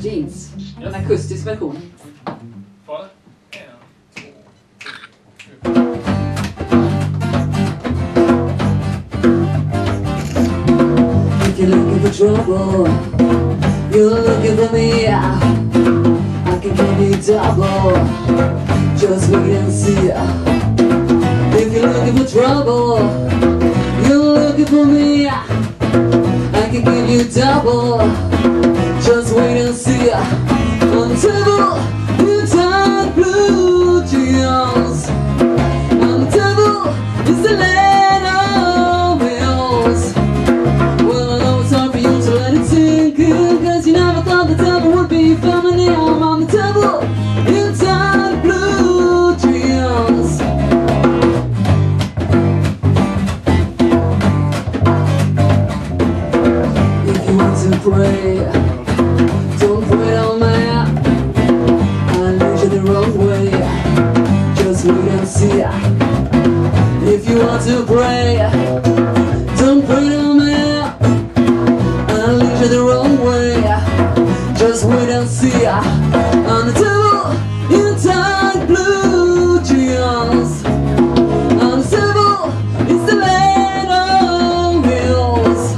Jeans. En akustisk version. If you're looking for trouble, you're looking for me. I can give you double. Just wait and see. If you're looking for trouble, you're looking for me. I can give you double. Sink in Cause you never thought the devil would be feminine on the table Inside blue dreams If you want to pray Don't pray on I you the wrong way. Just and see. If you want to pray Don't me the wrong way. Just wait and see. On the table in tight blue jeans On the table it's the land of hills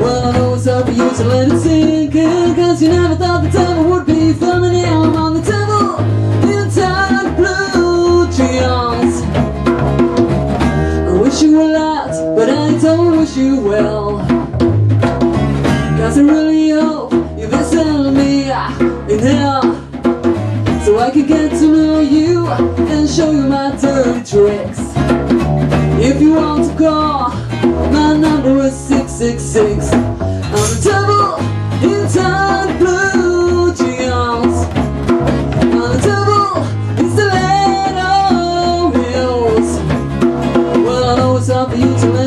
Well I know it's hard for you to let it sink in Cause you never thought the devil would be feminine On the table. In tight blue jeans I wish you were lot, but I don't wish you well I really hope you visit me uh, in here So I can get to know you and show you my dirty tricks. If you want to call, my number is 666 I'm the devil in tight blue jeans. On the devil, the land of well, I know it's hard for you to